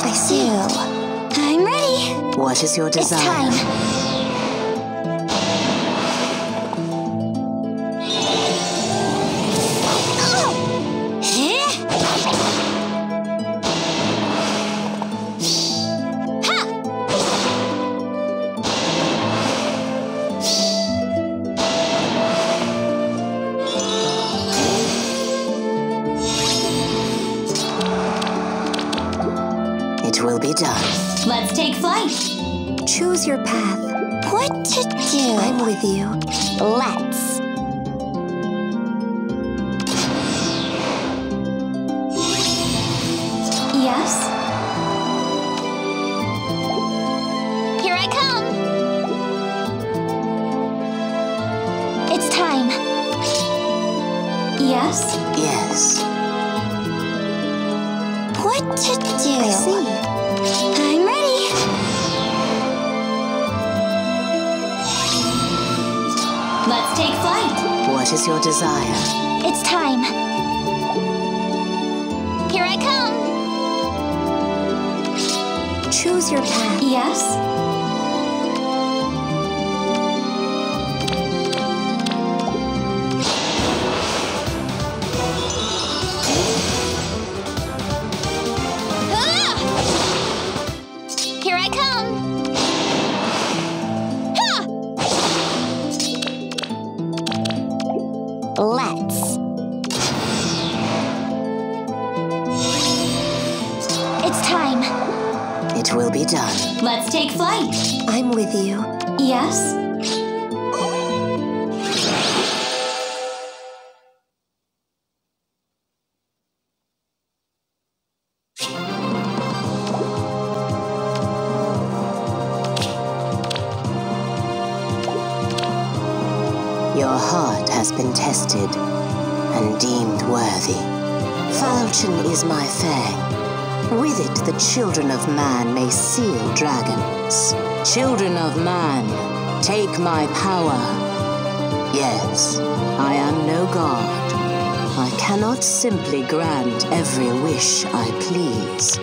I see. I'm ready. What is your It's time. It will be done. Let's take flight. Choose your path. What to do? I'm with you. Let's. Yes? Here I come. It's time. Yes? Yes. What to do? I see. I'm ready. Let's take flight. What is your desire? It's time. Here I come. Choose your path. Yes? Let's. It's time. It will be done. Let's take flight. I'm with you. Yes? Your heart has been tested and deemed worthy. Falchion is my fang. With it, the children of man may seal dragons. Children of man, take my power. Yes, I am no god. I cannot simply grant every wish I please.